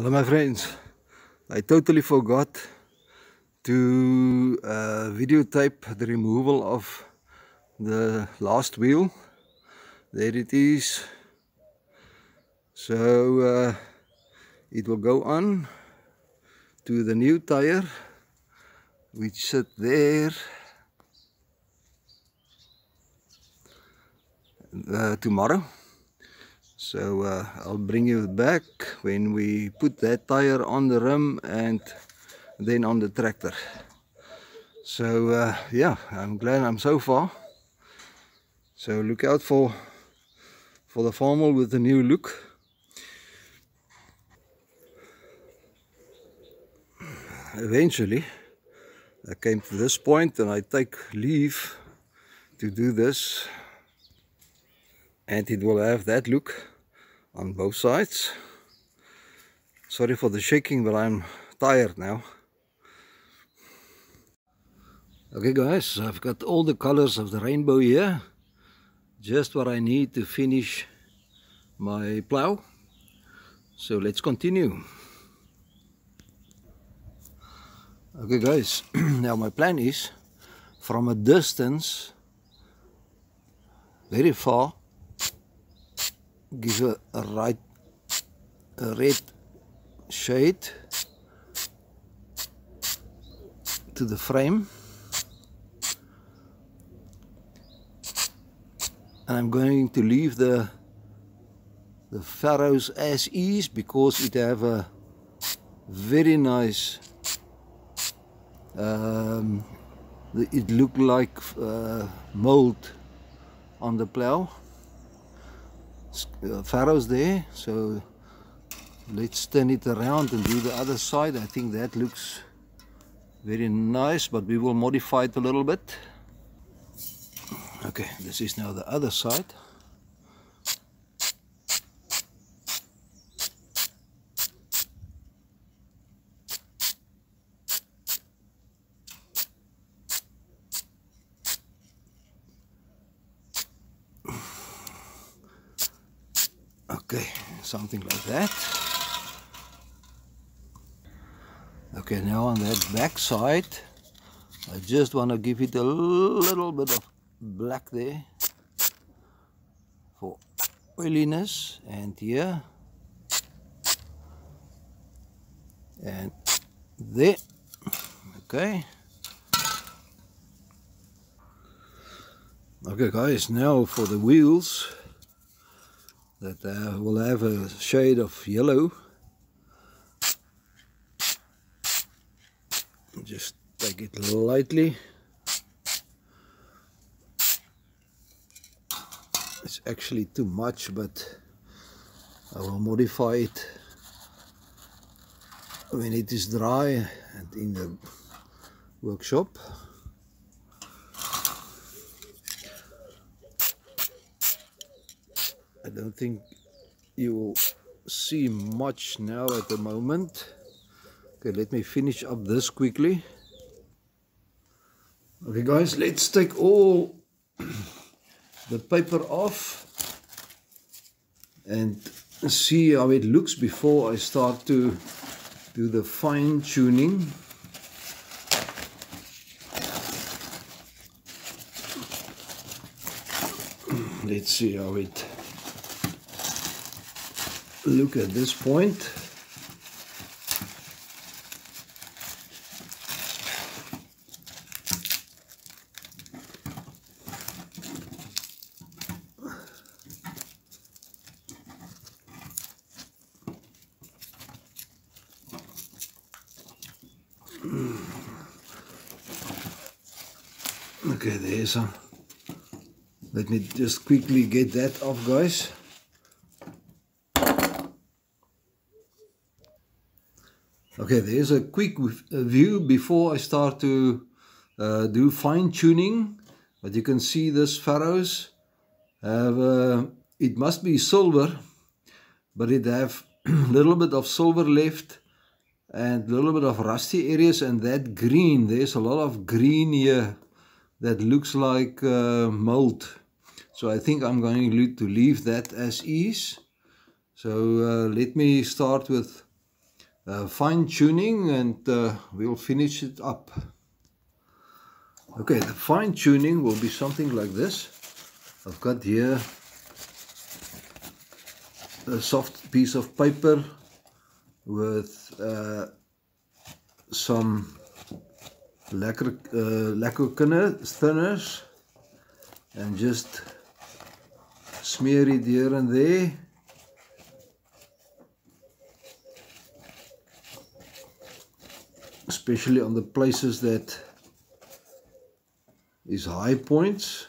Hello my friends, I totally forgot to uh, videotape the removal of the last wheel. There it is. So uh, it will go on to the new tire which sit there uh, tomorrow. So uh, I'll bring you back when we put that tire on the rim and then on the tractor. So uh, yeah, I'm glad I'm so far. So look out for for the Farmall with the new look. Eventually, I came to this point and I take leave to do this and it will have that look on both sides. Sorry for the shaking but I'm tired now. Okay guys I've got all the colors of the rainbow here. Just what I need to finish my plow. So let's continue. Okay guys now my plan is from a distance very far give a, a right a red shade to the frame. And I'm going to leave the the farrows as is because it have a very nice um, it look like uh, mold on the plow uh, farrows there so let's turn it around and do the other side. I think that looks very nice but we will modify it a little bit. Okay this is now the other side okay something like that. Okay now on that back side I just want to give it a little bit of black there for oiliness and here and there okay. Okay guys now for the wheels that uh, will have a shade of yellow. Just take it lightly. It's actually too much, but I will modify it when it is dry and in the workshop. I don't think you will see much now at the moment. Okay, let me finish up this quickly. Okay guys, let's take all the paper off and see how it looks before I start to do the fine tuning. Let's see how it look at this point. Hmm. Okay, there's some. Let me just quickly get that off, guys. Okay, there's a quick view before I start to uh, do fine tuning. But you can see this farrows have, uh, it must be silver, but it have a little bit of silver left and a little bit of rusty areas and that green, there's a lot of green here that looks like uh, mold. So I think I'm going to leave that as is. So uh, let me start with uh, fine tuning and uh, we'll finish it up. Okay, the fine tuning will be something like this. I've got here a soft piece of paper with uh, some lacquer, uh, lacquer thinners and just smear it here and there especially on the places that is high points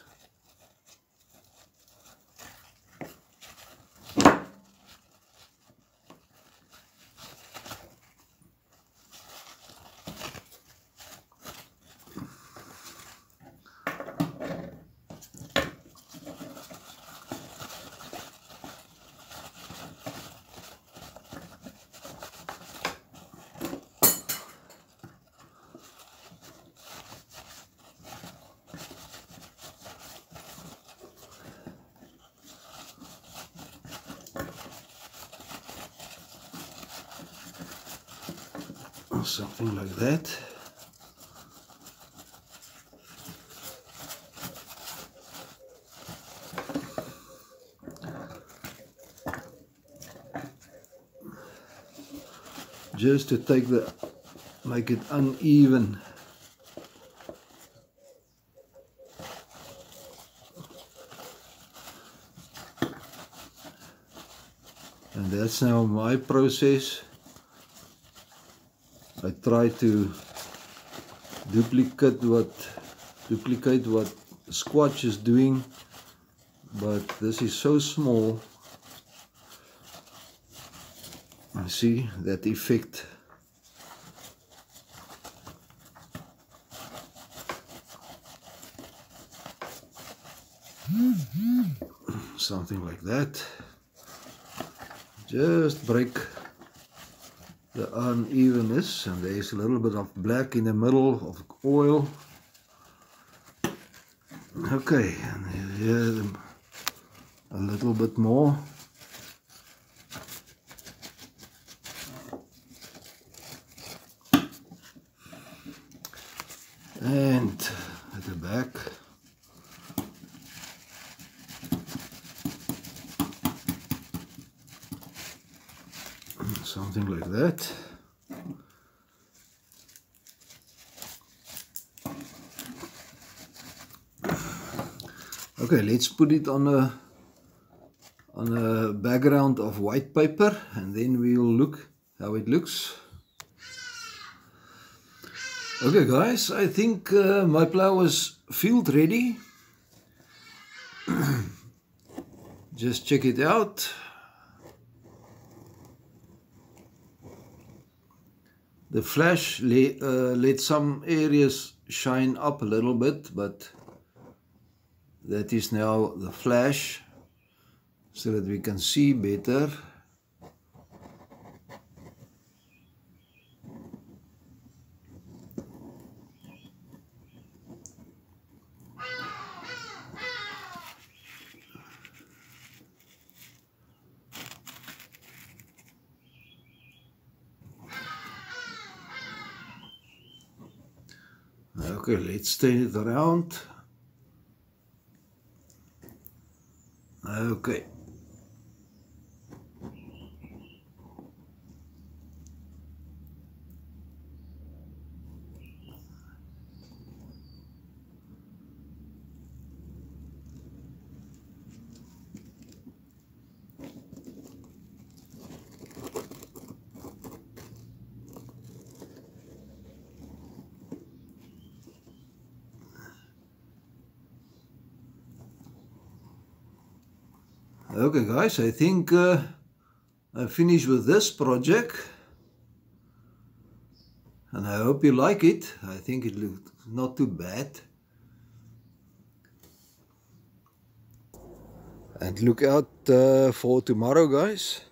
something like that. Just to take the make it uneven. And that's now my process I try to duplicate what duplicate what Squatch is doing but this is so small. I see that effect. Mm-hmm. Something like that. Just break the unevenness and there's a little bit of black in the middle of oil. Okay and here a little bit more. And at the back something like that. Okay, let's put it on a on a background of white paper and then we'll look how it looks. Okay guys, I think uh, my plow is field ready. Just check it out. The flash let, uh, let some areas shine up a little bit, but that is now the flash so that we can see better. Okay, let's turn it around. Okay. Okay guys, I think uh, I finished with this project and I hope you like it. I think it looked not too bad. And look out uh, for tomorrow guys.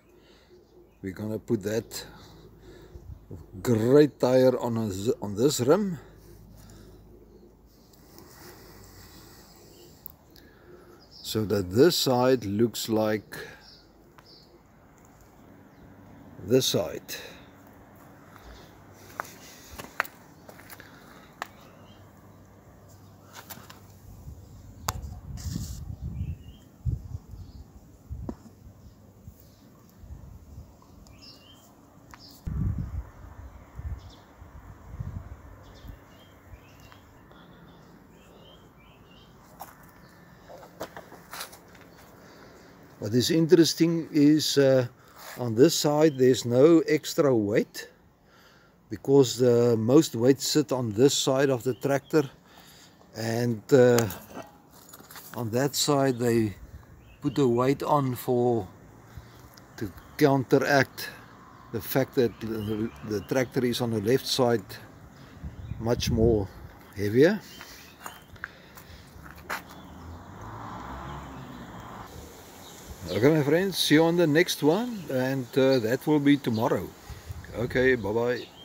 We're gonna put that great tire on, a, on this rim. So that this side looks like this side what is interesting is uh, on this side there's no extra weight because the most weight sit on this side of the tractor and uh, on that side they put a weight on for to counteract the fact that the, the tractor is on the left side much more heavier okay my friends see you on the next one and uh, that will be tomorrow. Okay bye bye